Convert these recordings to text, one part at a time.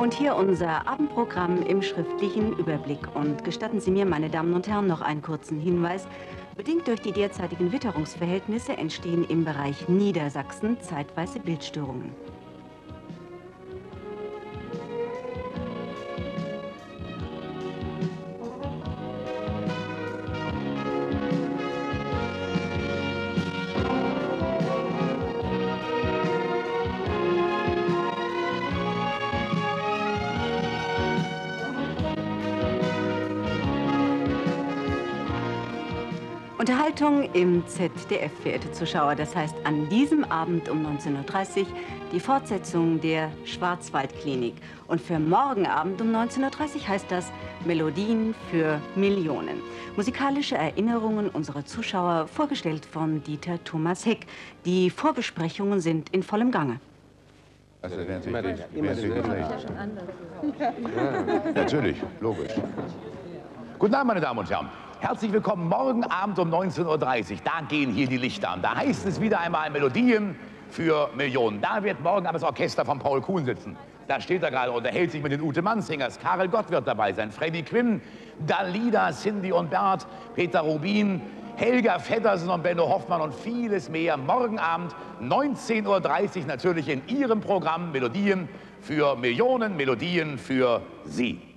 Und hier unser Abendprogramm im schriftlichen Überblick. Und gestatten Sie mir, meine Damen und Herren, noch einen kurzen Hinweis. Bedingt durch die derzeitigen Witterungsverhältnisse entstehen im Bereich Niedersachsen zeitweise Bildstörungen. Unterhaltung im ZDF, verehrte Zuschauer. Das heißt, an diesem Abend um 19.30 Uhr die Fortsetzung der Schwarzwaldklinik. Und für morgen Abend um 19.30 Uhr heißt das Melodien für Millionen. Musikalische Erinnerungen unserer Zuschauer, vorgestellt von Dieter Thomas Heck. Die Vorbesprechungen sind in vollem Gange. Also werden Sie, werden Sie ja, Natürlich, logisch. Guten Abend, meine Damen und Herren. Herzlich willkommen morgen Abend um 19.30 Uhr. Da gehen hier die Lichter an. Da heißt es wieder einmal Melodien für Millionen. Da wird morgen Abend das Orchester von Paul Kuhn sitzen. Da steht er gerade, unterhält sich mit den Ute Mannsingers. Karel Gott wird dabei sein, Freddy Quinn, Dalida, Cindy und Bert, Peter Rubin, Helga Feddersen und Benno Hoffmann und vieles mehr. Morgen Abend 19.30 Uhr natürlich in Ihrem Programm Melodien für Millionen, Melodien für Sie.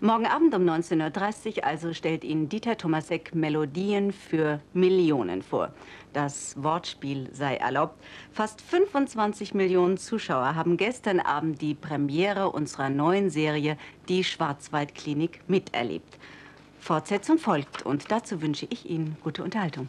Morgen Abend um 19.30 Uhr also stellt Ihnen Dieter Thomasek Melodien für Millionen vor. Das Wortspiel sei erlaubt. Fast 25 Millionen Zuschauer haben gestern Abend die Premiere unserer neuen Serie Die Schwarzwaldklinik miterlebt. Fortsetzung folgt und dazu wünsche ich Ihnen gute Unterhaltung.